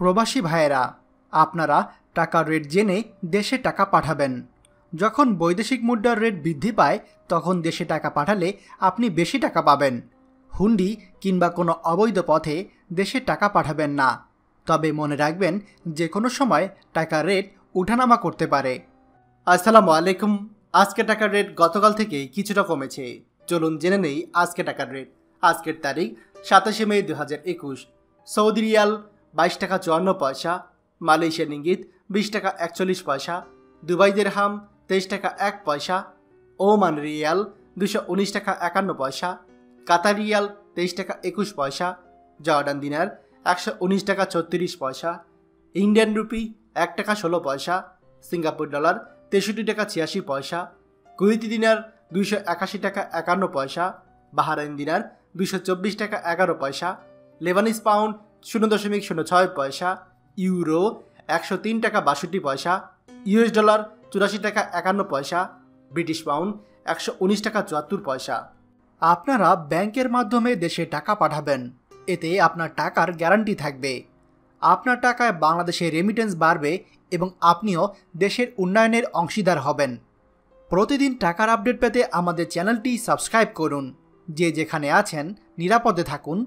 প্রবাসী ভাইয়েরা, আপনারা টাকার রেট জেনে দেশে টাকা পাঠাবেন। যখন বৈদেশিক মুদ্রার রেট বৃদ্ধি পায়, তখন দেশে টাকা পাঠালে আপনি বেশি টাকা পাবেন। হুন্ডি কিংবা কোনো অবৈধ পথে দেশে টাকা পাঠাবেন না। তবে মনে রাখবেন যে কোনো সময় টাকার রেট উঠানামা করতে পারে। আসসালামু আলাইকুম। আজকে টাকার রেট গতকাল থেকে কিছুটা কমেছে। চলুন জেনে নেই আজকে টাকার রেট। আজকের তারিখ সাতাশে মে দু হাজার একুশ। সৌদি রিয়াল বাইশ টাকা চুয়ান্ন পয়সা মালয়েশিয়ান ইঙ্গিত, বিশ টাকা একচল্লিশ পয়সা, দুবাই দেরহাম তেইশ টাকা এক পয়সা, ওমান রিয়াল, দুশো উনিশ টাকা একান্ন পয়সা, কাতার রিয়াল, তেইশ টাকা একুশ পয়সা, জর্ডান দিনার একশো উনিশ টাকা ছত্রিশ পয়সা, ইন্ডিয়ান রুপি এক টাকা ষোলো পয়সা, সিঙ্গাপুর ডলার তেষট্টি টাকা ছিয়াশি পয়সা, কুয়েতি দিনার দুইশো একাশি টাকা একান্ন পয়সা, বাহারাইন দিনার দুশো চব্বিশ টাকা এগারো পয়সা লেবানিস পাউন্ড শূন্য দশমিক শূন্য ছয় পয়সা, ইউরো একশো তিন টাকা বাষট্টি পয়সা, ইউএস ডলার চুরাশি টাকা একান্ন পয়সা, ব্রিটিশ পাউন্ড একশো উনিশ টাকা চুয়াত্তর পয়সা। আপনারা ব্যাংকের মাধ্যমে দেশে টাকা পাঠাবেন। এতে আপনার টাকার গ্যারান্টি থাকবে। আপনার টাকায় বাংলাদেশে রেমিটেন্স বাড়বে এবং আপনিও দেশের উন্নয়নের অংশীদার হবেন। প্রতিদিন টাকার আপডেট পেতে আমাদের চ্যানেলটি সাবস্ক্রাইব করুন। যে যেখানে আছেন, নিরাপদে থাকুন।